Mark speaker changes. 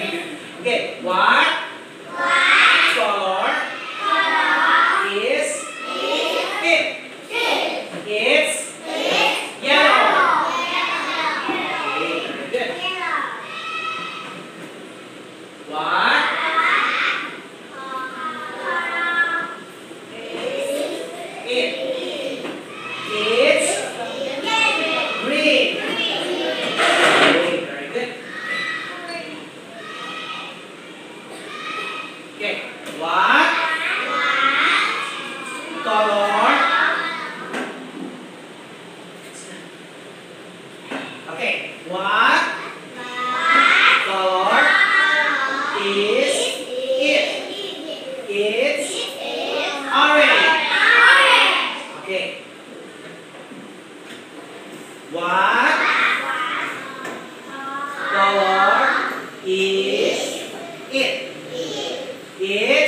Speaker 1: Okay. What color is it? It's yellow. Okay, very good. What Okay. What? Color. Okay. What? Color is it? It's orange. Okay. What? A